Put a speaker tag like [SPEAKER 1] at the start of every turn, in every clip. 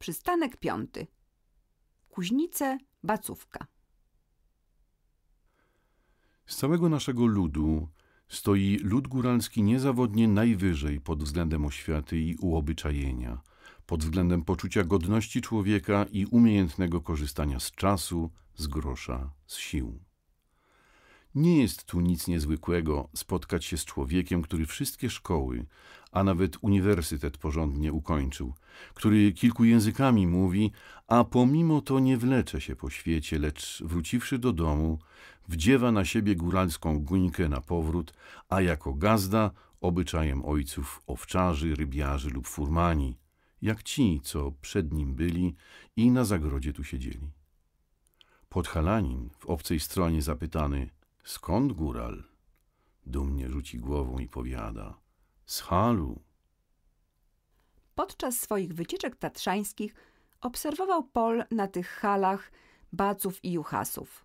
[SPEAKER 1] Przystanek piąty. Kuźnice, Bacówka.
[SPEAKER 2] Z całego naszego ludu stoi lud góralski niezawodnie najwyżej pod względem oświaty i uobyczajenia, pod względem poczucia godności człowieka i umiejętnego korzystania z czasu, z grosza, z sił. Nie jest tu nic niezwykłego spotkać się z człowiekiem, który wszystkie szkoły, a nawet uniwersytet porządnie ukończył, który kilku językami mówi, a pomimo to nie wlecze się po świecie, lecz wróciwszy do domu, wdziewa na siebie góralską guńkę na powrót, a jako gazda obyczajem ojców owczarzy, rybiarzy lub furmani, jak ci, co przed nim byli i na zagrodzie tu siedzieli. Podhalanin w obcej stronie zapytany – Skąd góral? Dumnie rzuci głową i powiada. Z halu.
[SPEAKER 1] Podczas swoich wycieczek tatrzańskich obserwował Pol na tych halach baców i juchasów.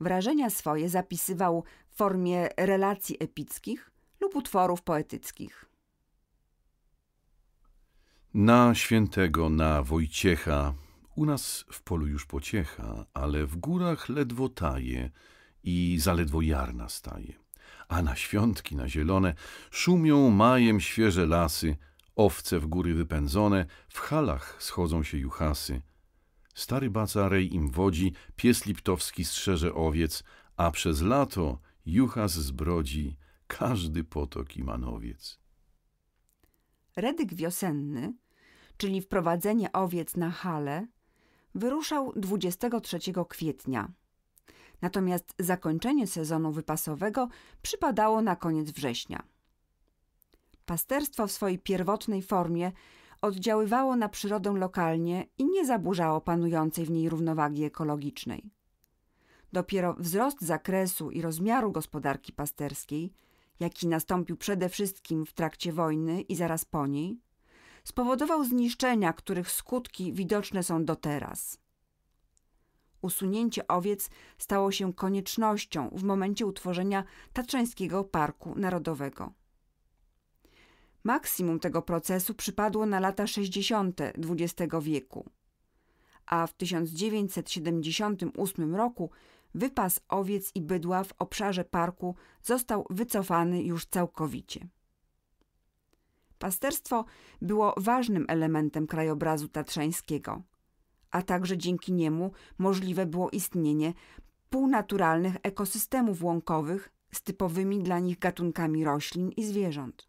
[SPEAKER 1] Wrażenia swoje zapisywał w formie relacji epickich lub utworów poetyckich.
[SPEAKER 2] Na świętego, na Wojciecha, u nas w polu już pociecha, ale w górach ledwo taje, i zaledwo jarna staje. A na świątki, na zielone, szumią majem świeże lasy, owce w góry wypędzone, w halach schodzą się juchasy. Stary bacarej im wodzi, pies liptowski strzeże owiec, a przez lato juchas zbrodzi każdy potok i manowiec.
[SPEAKER 1] Redyk wiosenny, czyli wprowadzenie owiec na hale, wyruszał 23 kwietnia natomiast zakończenie sezonu wypasowego przypadało na koniec września. Pasterstwo w swojej pierwotnej formie oddziaływało na przyrodę lokalnie i nie zaburzało panującej w niej równowagi ekologicznej. Dopiero wzrost zakresu i rozmiaru gospodarki pasterskiej, jaki nastąpił przede wszystkim w trakcie wojny i zaraz po niej, spowodował zniszczenia, których skutki widoczne są do teraz. Usunięcie owiec stało się koniecznością w momencie utworzenia Tatrzańskiego Parku Narodowego. Maksimum tego procesu przypadło na lata 60. XX wieku, a w 1978 roku wypas owiec i bydła w obszarze parku został wycofany już całkowicie. Pasterstwo było ważnym elementem krajobrazu tatrzańskiego – a także dzięki niemu możliwe było istnienie półnaturalnych ekosystemów łąkowych z typowymi dla nich gatunkami roślin i zwierząt.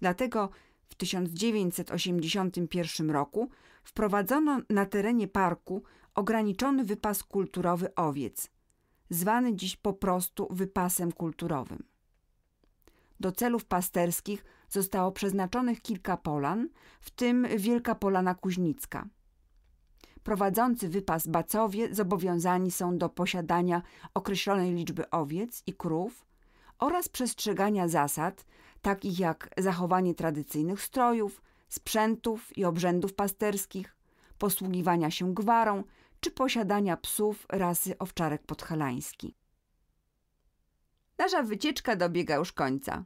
[SPEAKER 1] Dlatego w 1981 roku wprowadzono na terenie parku ograniczony wypas kulturowy owiec, zwany dziś po prostu wypasem kulturowym. Do celów pasterskich zostało przeznaczonych kilka polan, w tym Wielka Polana Kuźnicka – prowadzący wypas bacowie zobowiązani są do posiadania określonej liczby owiec i krów oraz przestrzegania zasad, takich jak zachowanie tradycyjnych strojów, sprzętów i obrzędów pasterskich, posługiwania się gwarą czy posiadania psów rasy owczarek podhalański. Nasza wycieczka dobiega już końca.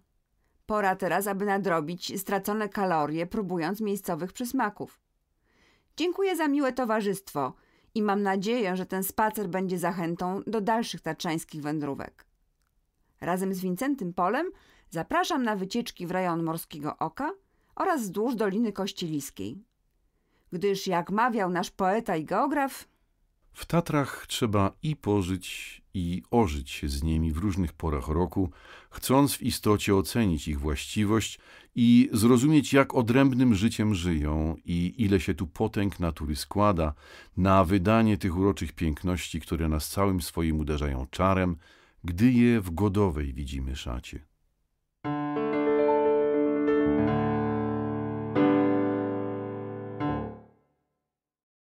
[SPEAKER 1] Pora teraz, aby nadrobić stracone kalorie, próbując miejscowych przysmaków. Dziękuję za miłe towarzystwo i mam nadzieję, że ten spacer będzie zachętą do dalszych tatrzańskich wędrówek. Razem z Wincentym Polem zapraszam na wycieczki w rejon Morskiego Oka oraz wzdłuż Doliny Kościeliskiej. Gdyż, jak mawiał nasz poeta i geograf,
[SPEAKER 2] w Tatrach trzeba i pożyć, i ożyć się z nimi w różnych porach roku, chcąc w istocie ocenić ich właściwość i zrozumieć, jak odrębnym życiem żyją i ile się tu potęg natury składa na wydanie tych uroczych piękności, które nas całym swoim uderzają czarem, gdy je w godowej widzimy szacie.